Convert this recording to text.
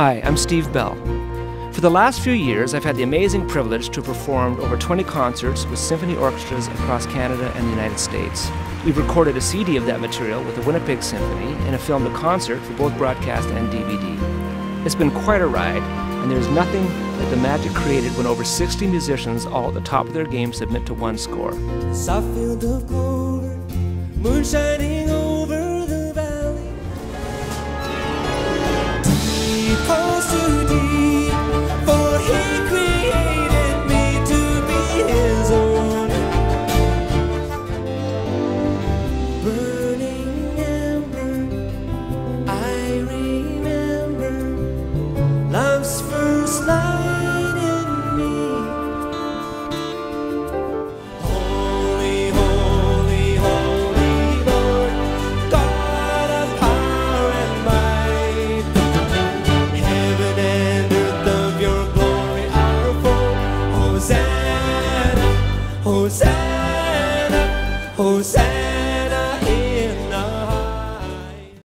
Hi, I'm Steve Bell. For the last few years, I've had the amazing privilege to have performed over 20 concerts with symphony orchestras across Canada and the United States. We've recorded a CD of that material with the Winnipeg Symphony and have filmed a concert for both broadcast and DVD. It's been quite a ride, and there's nothing like the magic created when over 60 musicians, all at the top of their game, submit to one score. Hosanna, Hosanna, Hosanna.